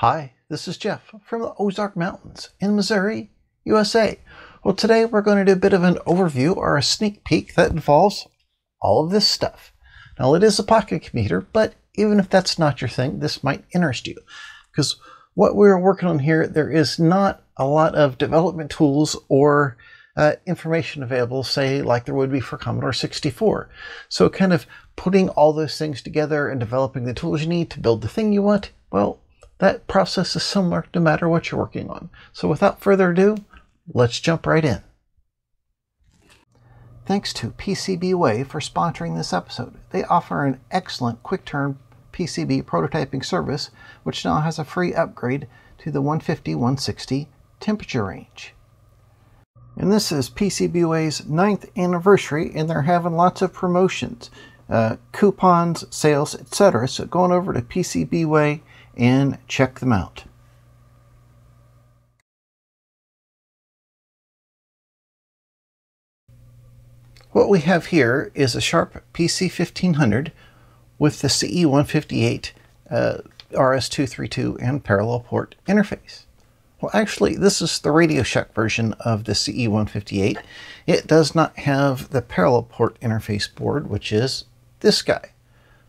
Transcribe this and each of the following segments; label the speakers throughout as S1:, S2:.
S1: Hi, this is Jeff from the Ozark Mountains in Missouri, USA. Well, today we're going to do a bit of an overview or a sneak peek that involves all of this stuff. Now, it is a pocket computer, but even if that's not your thing, this might interest you because what we're working on here, there is not a lot of development tools or uh, information available, say, like there would be for Commodore 64. So, kind of putting all those things together and developing the tools you need to build the thing you want, well, that process is similar no matter what you're working on. So without further ado, let's jump right in. Thanks to PCBWay for sponsoring this episode. They offer an excellent quick-turn PCB prototyping service, which now has a free upgrade to the 150-160 temperature range. And this is PCBWay's ninth anniversary, and they're having lots of promotions, uh, coupons, sales, etc. So go on over to PCBWay and check them out. What we have here is a Sharp PC1500 with the CE158 uh, RS232 and parallel port interface. Well, actually, this is the Radio Shack version of the CE158. It does not have the parallel port interface board, which is this guy.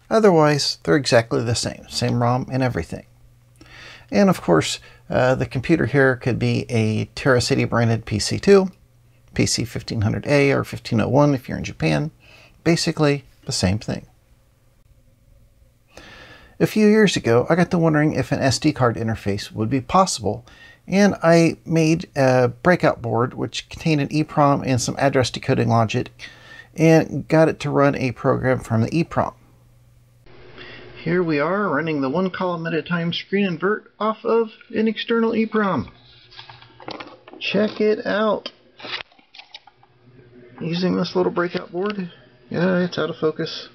S1: Otherwise, they're exactly the same, same ROM and everything. And of course, uh, the computer here could be a TerraCity branded PC2, PC1500A or 1501 if you're in Japan. Basically, the same thing. A few years ago, I got to wondering if an SD card interface would be possible, and I made a breakout board which contained an EEPROM and some address decoding logic, and got it to run a program from the EEPROM. Here we are running the one column at a time screen invert off of an external EEPROM. Check it out. Using this little breakout board. Yeah, it's out of focus.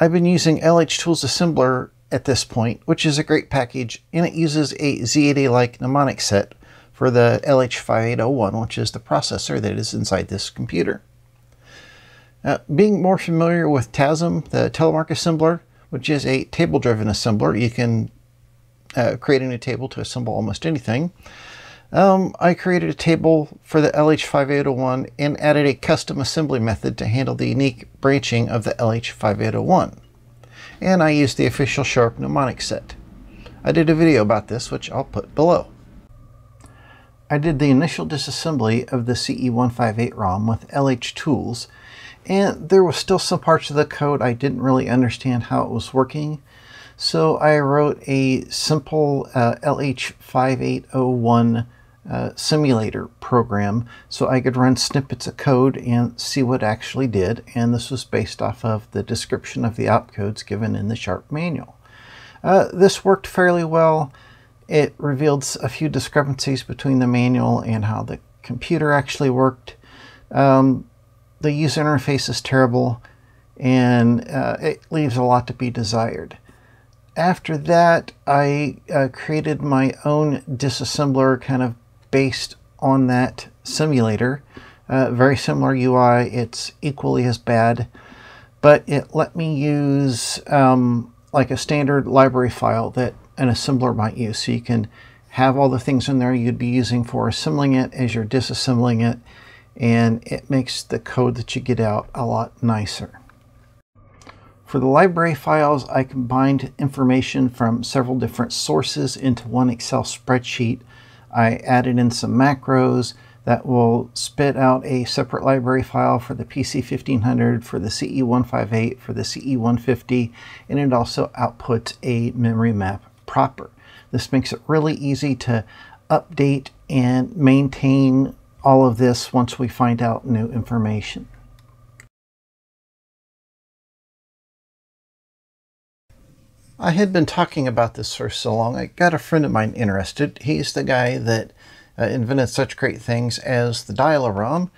S1: I've been using LH Tools Assembler at this point, which is a great package, and it uses a Z80-like mnemonic set for the LH5801, which is the processor that is inside this computer. Uh, being more familiar with TASM, the Telemark assembler, which is a table-driven assembler, you can uh, create a new table to assemble almost anything. Um, I created a table for the LH5801 and added a custom assembly method to handle the unique branching of the LH5801. And I used the official Sharp mnemonic set. I did a video about this, which I'll put below. I did the initial disassembly of the CE158 ROM with LH Tools and there was still some parts of the code I didn't really understand how it was working. So I wrote a simple uh, LH5801 uh, simulator program so I could run snippets of code and see what actually did. And this was based off of the description of the opcodes given in the Sharp manual. Uh, this worked fairly well. It revealed a few discrepancies between the manual and how the computer actually worked. Um, the user interface is terrible and uh, it leaves a lot to be desired. After that, I uh, created my own disassembler kind of based on that simulator. Uh, very similar UI, it's equally as bad, but it let me use um, like a standard library file that an assembler might use. So you can have all the things in there you'd be using for assembling it as you're disassembling it and it makes the code that you get out a lot nicer. For the library files, I combined information from several different sources into one Excel spreadsheet. I added in some macros that will spit out a separate library file for the PC1500, for the CE158, for the CE150, and it also outputs a memory map proper. This makes it really easy to update and maintain all of this once we find out new information. I had been talking about this for so long, I got a friend of mine interested. He's the guy that uh, invented such great things as the Dial-A-ROM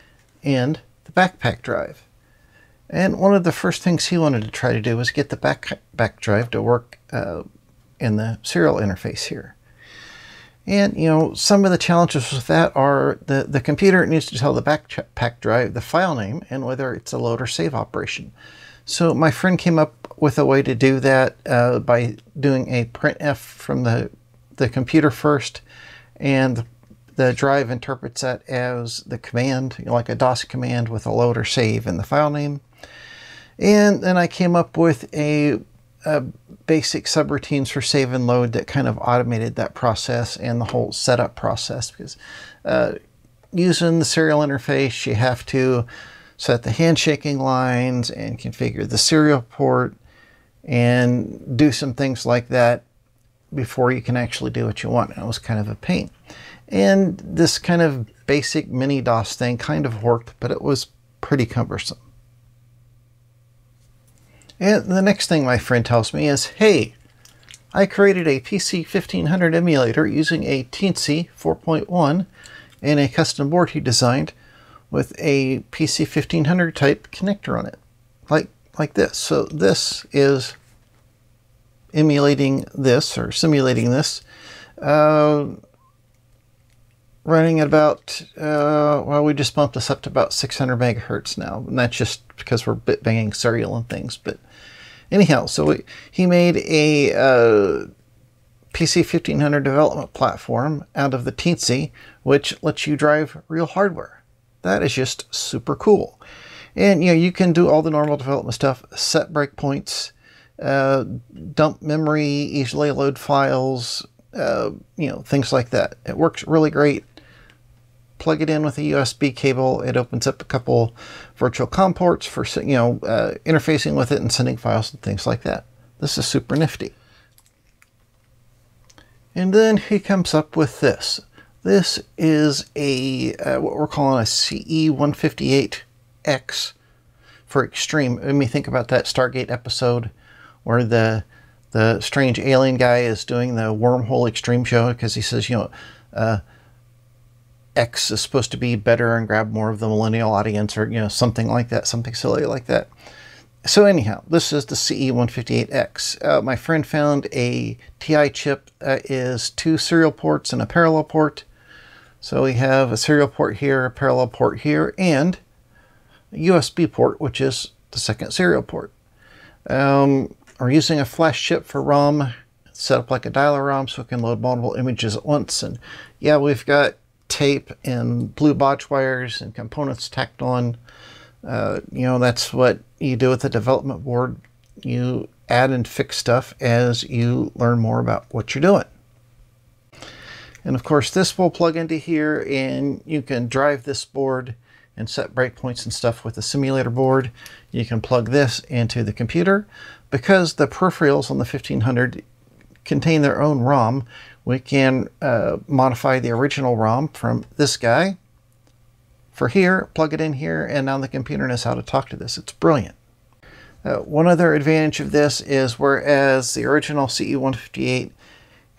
S1: and the backpack drive. And one of the first things he wanted to try to do was get the backpack drive to work uh, in the serial interface here. And, you know, some of the challenges with that are the, the computer needs to tell the backpack drive the file name and whether it's a load or save operation. So my friend came up with a way to do that uh, by doing a printf from the, the computer first, and the drive interprets that as the command, you know, like a DOS command with a load or save in the file name. And then I came up with a uh, basic subroutines for save and load that kind of automated that process and the whole setup process because uh, using the serial interface you have to set the handshaking lines and configure the serial port and do some things like that before you can actually do what you want. And it was kind of a pain. And this kind of basic mini DOS thing kind of worked, but it was pretty cumbersome. And the next thing my friend tells me is, hey, I created a PC 1500 emulator using a Teensy 4.1 and a custom board he designed with a PC 1500 type connector on it, like, like this. So this is emulating this or simulating this, uh, running at about, uh, well, we just bumped this up to about 600 megahertz now. And that's just because we're bit banging serial and things. But anyhow, so we, he made a uh, PC 1500 development platform out of the Teensy, which lets you drive real hardware. That is just super cool. And you know, you can do all the normal development stuff, set breakpoints, uh, dump memory, easily load files, uh, you know, things like that. It works really great plug it in with a USB cable. It opens up a couple virtual COM ports for you know uh, interfacing with it and sending files and things like that. This is super nifty. And then he comes up with this. This is a uh, what we're calling a CE158X for extreme. Let me think about that Stargate episode where the the strange alien guy is doing the wormhole extreme show because he says, you know, uh, X is supposed to be better and grab more of the millennial audience or, you know, something like that, something silly like that. So anyhow, this is the CE158X. Uh, my friend found a TI chip that is two serial ports and a parallel port. So we have a serial port here, a parallel port here, and a USB port, which is the second serial port. Um, we're using a flash chip for ROM, set up like a Dial-A-ROM so it can load multiple images at once. And yeah, we've got tape and blue botch wires and components tacked on. Uh, you know, that's what you do with a development board. You add and fix stuff as you learn more about what you're doing. And of course, this will plug into here and you can drive this board and set breakpoints and stuff with the simulator board. You can plug this into the computer. Because the peripherals on the 1500 contain their own ROM, we can uh, modify the original ROM from this guy for here, plug it in here, and now the computer knows how to talk to this. It's brilliant. Uh, one other advantage of this is whereas the original CE158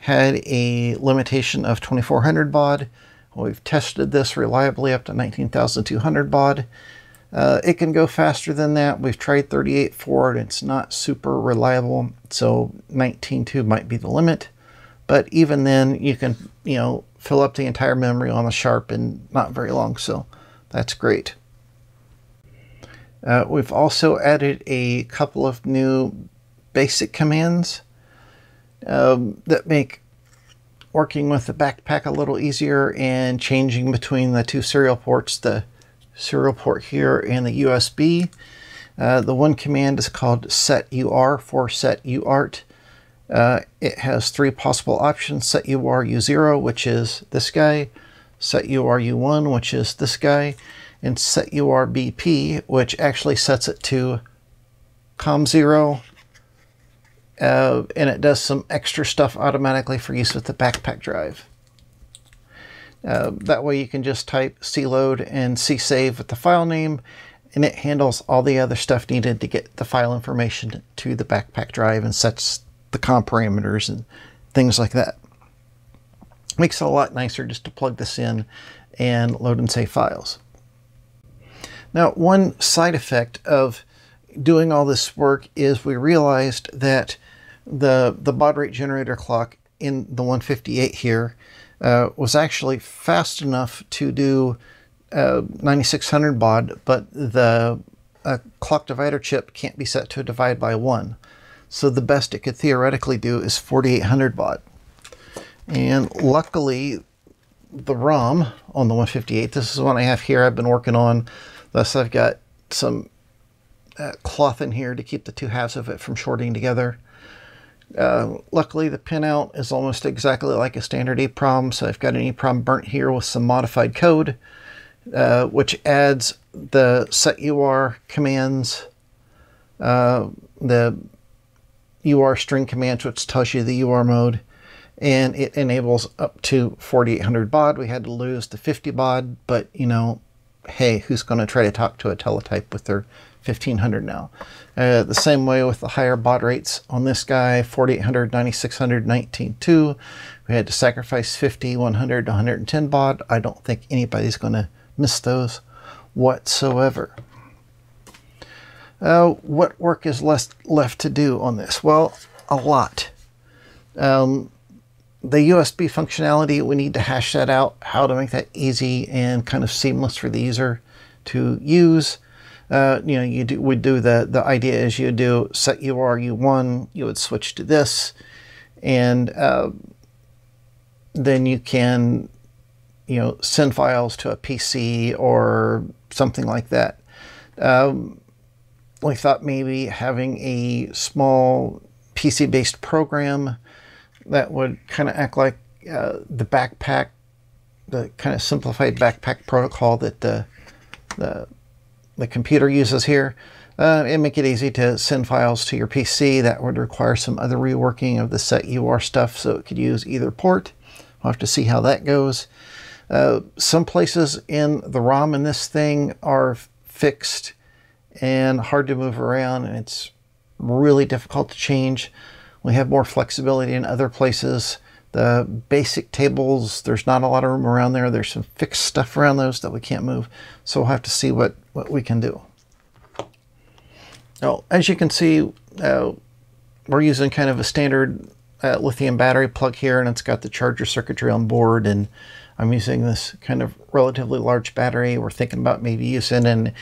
S1: had a limitation of 2400 baud, we've tested this reliably up to 19,200 baud. Uh, it can go faster than that. We've tried 38 Ford. It's not super reliable, so 19.2 might be the limit. But even then, you can, you know, fill up the entire memory on the Sharp in not very long, so that's great. Uh, we've also added a couple of new basic commands um, that make working with the backpack a little easier and changing between the two serial ports, the serial port here and the USB. Uh, the one command is called set UR for set UART. Uh, it has three possible options, set UR U0, which is this guy, set UR U1, which is this guy, and set UR BP, which actually sets it to COM0, uh, and it does some extra stuff automatically for use with the backpack drive. Uh, that way you can just type cload and csave with the file name, and it handles all the other stuff needed to get the file information to the backpack drive and sets the comp parameters and things like that. Makes it a lot nicer just to plug this in and load and save files. Now, one side effect of doing all this work is we realized that the, the baud rate generator clock in the 158 here uh, was actually fast enough to do uh, 9600 baud, but the uh, clock divider chip can't be set to divide by one. So the best it could theoretically do is 4800 baud. And luckily, the ROM on the 158, this is the one I have here I've been working on. Thus I've got some uh, cloth in here to keep the two halves of it from shorting together. Uh, luckily, the pinout is almost exactly like a standard EEPROM, so I've got an EEPROM burnt here with some modified code, uh, which adds the set UR commands, uh, the UR string commands, which tells you the UR mode, and it enables up to 4800 baud. We had to lose the 50 baud, but you know, hey, who's going to try to talk to a teletype with their 1500 now. Uh, the same way with the higher baud rates on this guy, 4800, 9600, 192. We had to sacrifice 50, 100, 110 baud. I don't think anybody's going to miss those whatsoever. Uh, what work is left, left to do on this? Well, a lot. Um, the USB functionality, we need to hash that out, how to make that easy and kind of seamless for the user to use uh, you know, you do, would do the, the idea is you do set UR U1, you would switch to this, and uh, then you can, you know, send files to a PC or something like that. Um, we thought maybe having a small PC-based program that would kind of act like uh, the backpack, the kind of simplified backpack protocol that the, the the computer uses here. Uh, and make it easy to send files to your PC. That would require some other reworking of the set UR stuff so it could use either port. We'll have to see how that goes. Uh, some places in the ROM in this thing are fixed and hard to move around and it's really difficult to change. We have more flexibility in other places. The basic tables, there's not a lot of room around there. There's some fixed stuff around those that we can't move. So we'll have to see what, what we can do. Now, as you can see, uh, we're using kind of a standard uh, lithium battery plug here, and it's got the charger circuitry on board, and I'm using this kind of relatively large battery. We're thinking about maybe using an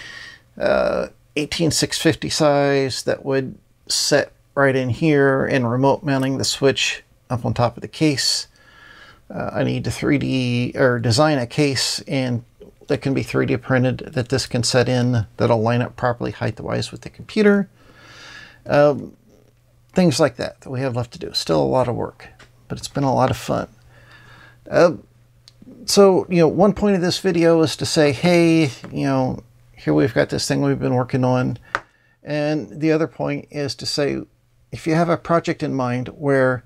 S1: uh, 18650 size that would set right in here and remote mounting the switch up on top of the case. Uh, I need to 3D or design a case and that can be 3D printed that this can set in that'll line up properly height-wise with the computer. Um, things like that that we have left to do. Still a lot of work, but it's been a lot of fun. Uh, so, you know, one point of this video is to say, hey, you know, here we've got this thing we've been working on. And the other point is to say, if you have a project in mind where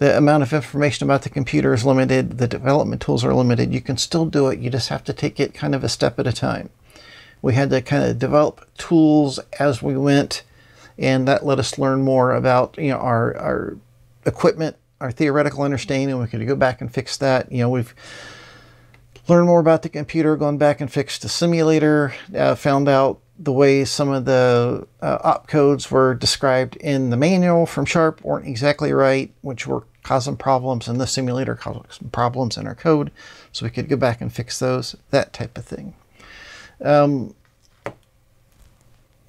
S1: the amount of information about the computer is limited, the development tools are limited, you can still do it. You just have to take it kind of a step at a time. We had to kind of develop tools as we went, and that let us learn more about you know our, our equipment, our theoretical understanding. We could go back and fix that. You know, we've learned more about the computer, gone back and fixed the simulator, uh, found out the way some of the uh, opcodes were described in the manual from Sharp weren't exactly right, which were causing problems in the simulator, causing some problems in our code. So we could go back and fix those, that type of thing. Um,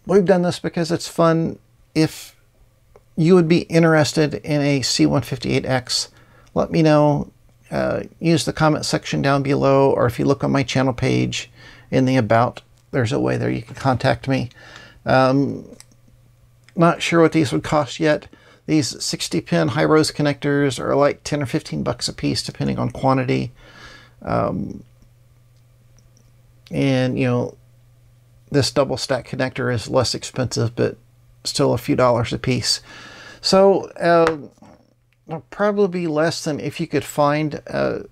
S1: we've done this because it's fun. If you would be interested in a C158X, let me know. Uh, use the comment section down below, or if you look on my channel page in the About there's a way there you can contact me. Um, not sure what these would cost yet. These 60 pin Hirose connectors are like 10 or 15 bucks a piece depending on quantity. Um, and you know, this double stack connector is less expensive, but still a few dollars a piece. So uh, probably be less than if you could find a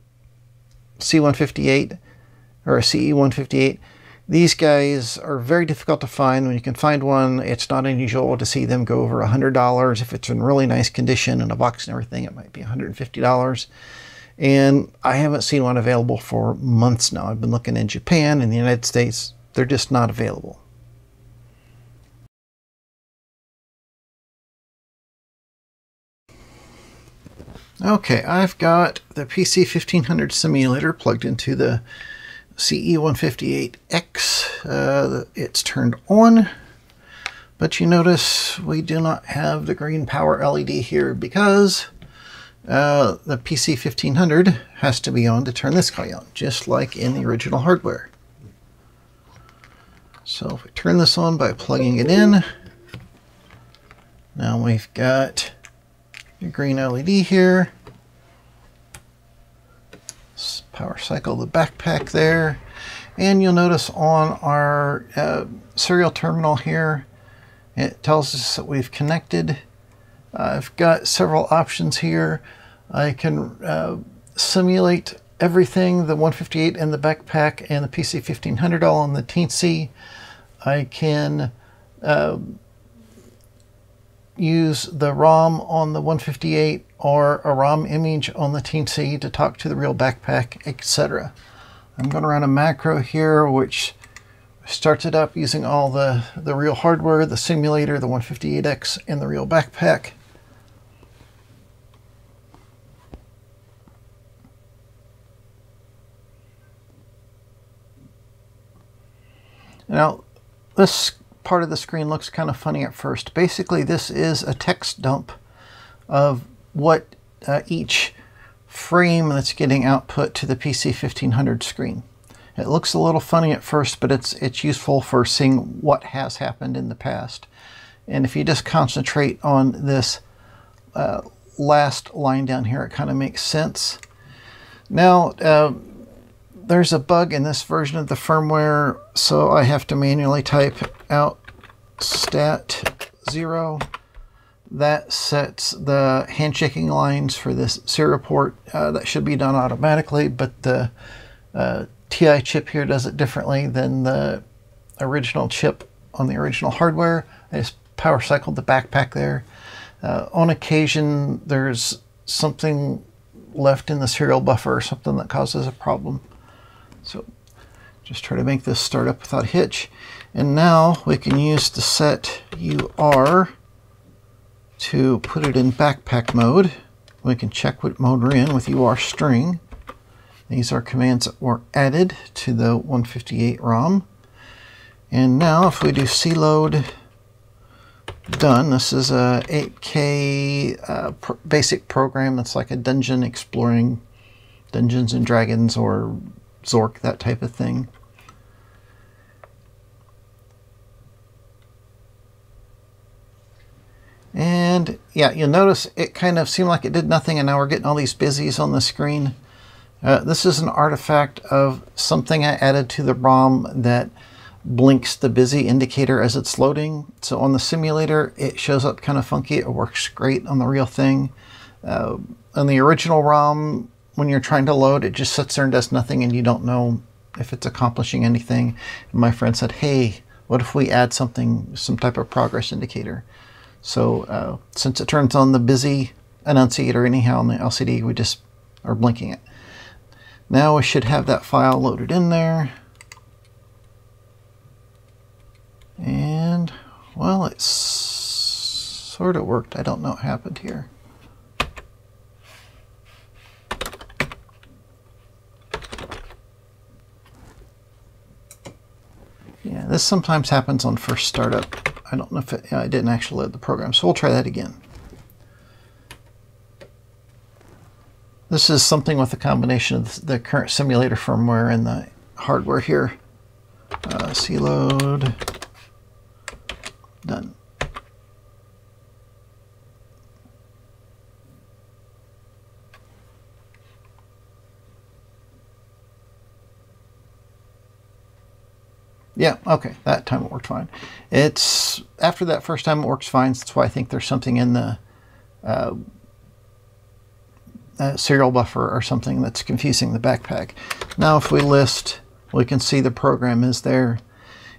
S1: C158 or a CE158 these guys are very difficult to find. When you can find one, it's not unusual to see them go over $100. If it's in really nice condition and a box and everything, it might be $150. And I haven't seen one available for months now. I've been looking in Japan and the United States. They're just not available. Okay, I've got the PC1500 simulator plugged into the CE158X. Uh, it's turned on, but you notice we do not have the green power LED here because uh, the PC1500 has to be on to turn this guy on, just like in the original hardware. So if we turn this on by plugging it in, now we've got your green LED here. Power cycle the backpack there. And you'll notice on our uh, serial terminal here, it tells us that we've connected. I've got several options here. I can uh, simulate everything, the 158 and the backpack and the PC1500 all on the Teensy. I can uh, use the ROM on the 158 or a ROM image on the Teensy to talk to the real backpack, etc. I'm going to run a macro here which starts it up using all the, the real hardware, the simulator, the 158X, and the real backpack. Now, this part of the screen looks kind of funny at first. Basically, this is a text dump of what uh, each frame that's getting output to the PC 1500 screen. It looks a little funny at first, but it's, it's useful for seeing what has happened in the past. And if you just concentrate on this uh, last line down here, it kind of makes sense. Now, uh, there's a bug in this version of the firmware, so I have to manually type out stat 0. That sets the handshaking lines for this serial port. Uh, that should be done automatically, but the uh, TI chip here does it differently than the original chip on the original hardware. I just power cycled the backpack there. Uh, on occasion, there's something left in the serial buffer or something that causes a problem. So just try to make this start up without hitch. And now we can use the set UR to put it in backpack mode. We can check what mode we're in with UR string. These are commands that were added to the 158 ROM. And now if we do cload done, this is a 8K uh, pr basic program that's like a dungeon exploring Dungeons and Dragons or Zork, that type of thing. And yeah, you'll notice it kind of seemed like it did nothing and now we're getting all these busies on the screen. Uh, this is an artifact of something I added to the ROM that blinks the busy indicator as it's loading. So on the simulator, it shows up kind of funky. It works great on the real thing. Uh, on the original ROM, when you're trying to load, it just sits there and does nothing and you don't know if it's accomplishing anything. And my friend said, hey, what if we add something, some type of progress indicator? So uh, since it turns on the busy annunciator anyhow on the LCD, we just are blinking it. Now we should have that file loaded in there. And, well, it sort of worked. I don't know what happened here. Yeah, this sometimes happens on first startup. I don't know if it, I didn't actually load the program, so we'll try that again. This is something with a combination of the current simulator firmware and the hardware here. Uh, load. Done. Yeah, okay, that time it worked fine. It's after that first time it works fine. That's why I think there's something in the uh, uh, serial buffer or something that's confusing the backpack. Now if we list, we can see the program is there.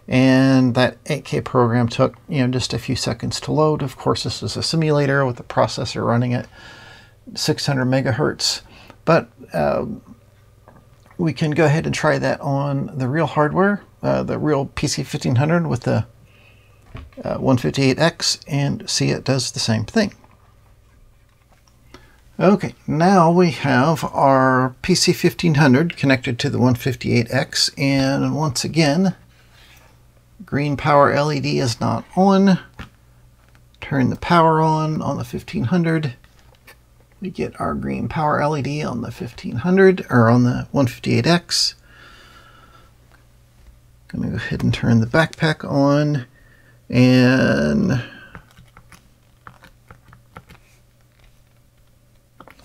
S1: And that 8K program took, you know, just a few seconds to load. Of course, this is a simulator with a processor running at 600 megahertz. But uh, we can go ahead and try that on the real hardware, uh, the real PC1500 with the uh, 158X and see it does the same thing. Okay, now we have our PC1500 connected to the 158X and once again green power LED is not on. Turn the power on on the 1500. We get our green power LED on the 1500 or on the 158X. Gonna go ahead and turn the backpack on and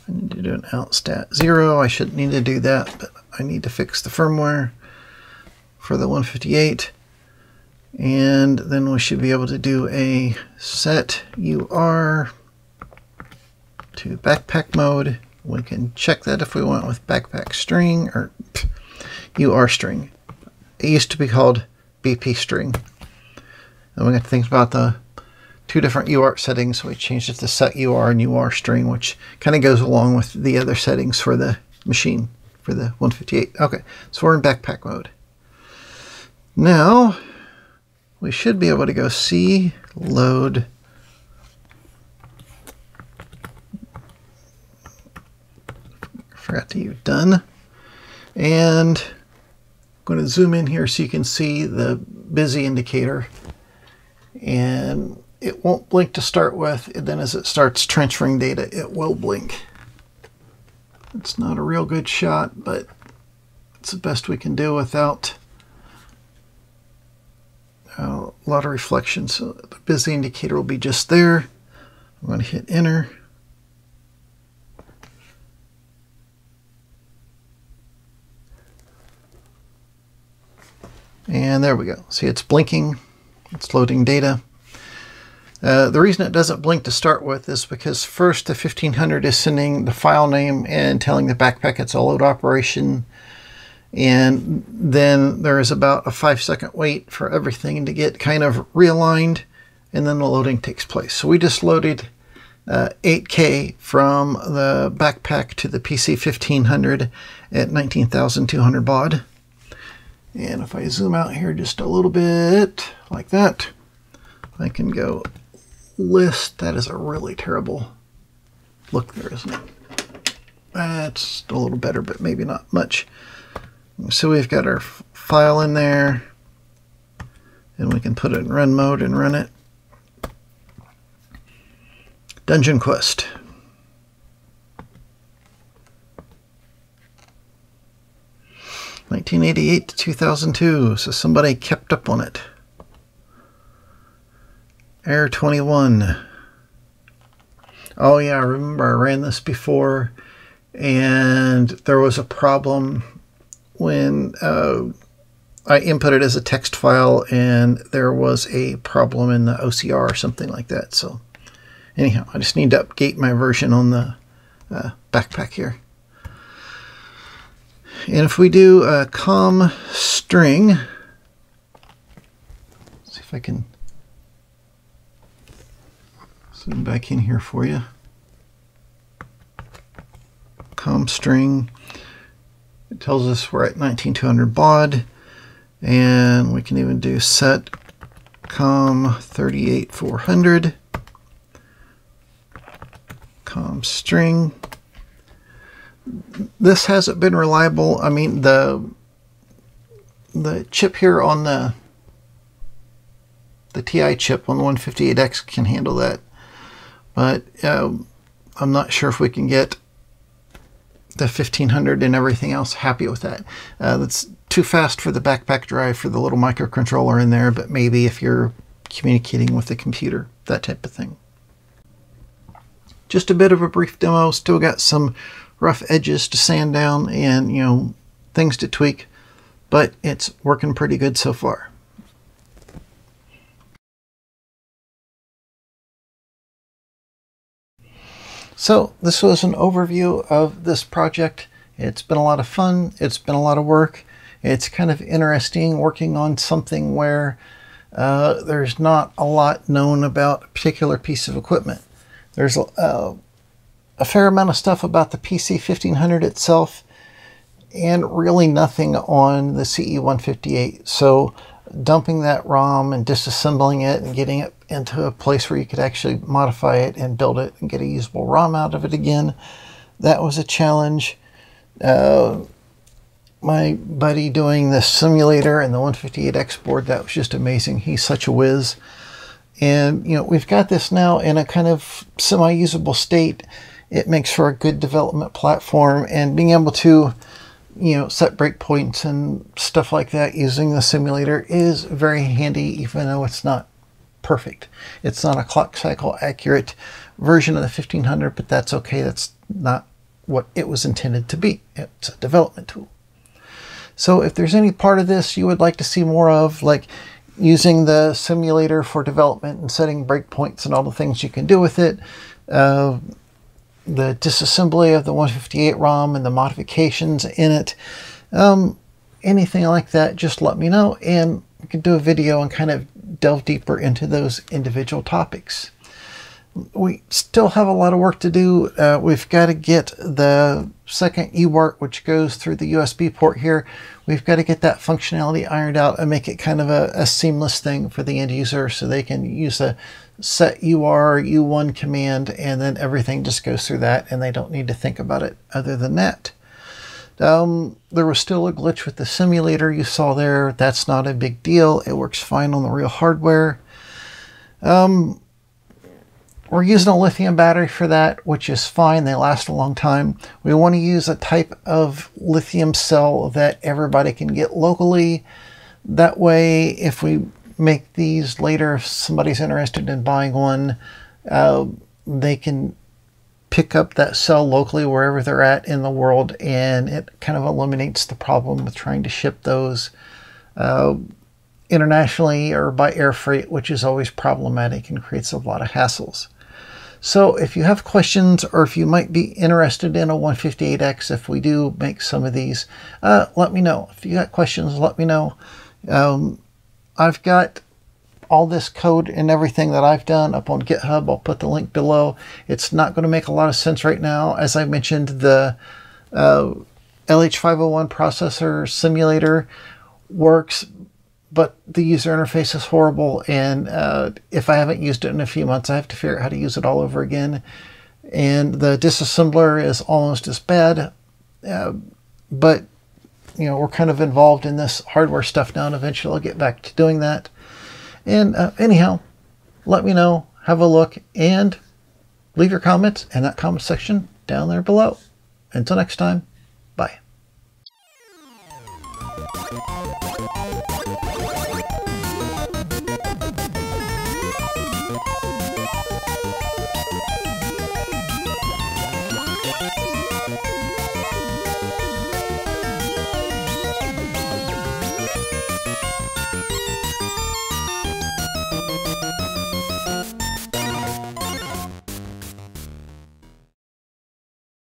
S1: I need to do an outstat zero. I shouldn't need to do that, but I need to fix the firmware for the 158. And then we should be able to do a set UR to backpack mode. We can check that if we want with backpack string or UR string. It used to be called BP string. And we got to think about the two different UART settings. So we changed it to set UR and UR string, which kind of goes along with the other settings for the machine for the 158. Okay, so we're in backpack mode. Now we should be able to go C load forgot to use done and going to zoom in here so you can see the busy indicator and it won't blink to start with, and then as it starts transferring data, it will blink. It's not a real good shot, but it's the best we can do without uh, a lot of reflection. So the busy indicator will be just there. I'm going to hit enter. And there we go. See, it's blinking. It's loading data. Uh, the reason it doesn't blink to start with is because first the 1500 is sending the file name and telling the backpack it's a load operation. And then there is about a five second wait for everything to get kind of realigned and then the loading takes place. So we just loaded uh, 8K from the backpack to the PC 1500 at 19,200 baud. And if I zoom out here just a little bit like that, I can go list. That is a really terrible look there, isn't it? That's a little better, but maybe not much. So we've got our file in there, and we can put it in run mode and run it. Dungeon Quest. Nineteen eighty eight to two thousand two, so somebody kept up on it. Air 21. Oh yeah, I remember I ran this before and there was a problem when uh, I input it as a text file and there was a problem in the OCR or something like that. So anyhow, I just need to update my version on the uh, backpack here. And if we do a com string, see if I can Zoom back in here for you. Com string. It tells us we're at 19200 baud. And we can even do set com 38400 com string. This hasn't been reliable. I mean, the the chip here on the the TI chip on the 158X can handle that. But uh, I'm not sure if we can get the 1500 and everything else happy with that. Uh, that's too fast for the backpack drive for the little microcontroller in there, but maybe if you're communicating with the computer, that type of thing. Just a bit of a brief demo, still got some rough edges to sand down and, you know, things to tweak, but it's working pretty good so far. So this was an overview of this project. It's been a lot of fun. It's been a lot of work. It's kind of interesting working on something where uh, there's not a lot known about a particular piece of equipment. There's a, uh, a fair amount of stuff about the PC 1500 itself and really nothing on the CE158. So dumping that ROM and disassembling it and getting it into a place where you could actually modify it and build it and get a usable ROM out of it again that was a challenge. Uh, my buddy doing the simulator and the 158X board, that was just amazing. He's such a whiz. And, you know, we've got this now in a kind of semi-usable state. It makes for a good development platform and being able to, you know, set breakpoints and stuff like that using the simulator is very handy, even though it's not perfect. It's not a clock cycle accurate version of the 1500, but that's okay. That's not what it was intended to be. It's a development tool. So if there's any part of this you would like to see more of, like using the simulator for development and setting breakpoints and all the things you can do with it, uh, the disassembly of the 158 ROM and the modifications in it, um, anything like that, just let me know and we can do a video and kind of delve deeper into those individual topics we still have a lot of work to do. Uh, we've got to get the second UART, which goes through the USB port here. We've got to get that functionality ironed out and make it kind of a, a seamless thing for the end user so they can use a set UR U1 command and then everything just goes through that and they don't need to think about it other than that. Um, there was still a glitch with the simulator you saw there. That's not a big deal. It works fine on the real hardware. Um, we're using a lithium battery for that, which is fine. They last a long time. We want to use a type of lithium cell that everybody can get locally. That way, if we make these later, if somebody's interested in buying one, uh, they can pick up that cell locally wherever they're at in the world, and it kind of eliminates the problem with trying to ship those uh, internationally or by air freight, which is always problematic and creates a lot of hassles. So if you have questions or if you might be interested in a 158X, if we do make some of these, uh, let me know. If you got questions, let me know. Um, I've got all this code and everything that I've done up on GitHub. I'll put the link below. It's not going to make a lot of sense right now. As I mentioned, the uh, LH5801 processor simulator works but the user interface is horrible. And uh, if I haven't used it in a few months, I have to figure out how to use it all over again. And the disassembler is almost as bad. Uh, but, you know, we're kind of involved in this hardware stuff now, and eventually I'll get back to doing that. And uh, anyhow, let me know, have a look, and leave your comments in that comment section down there below. Until next time, bye.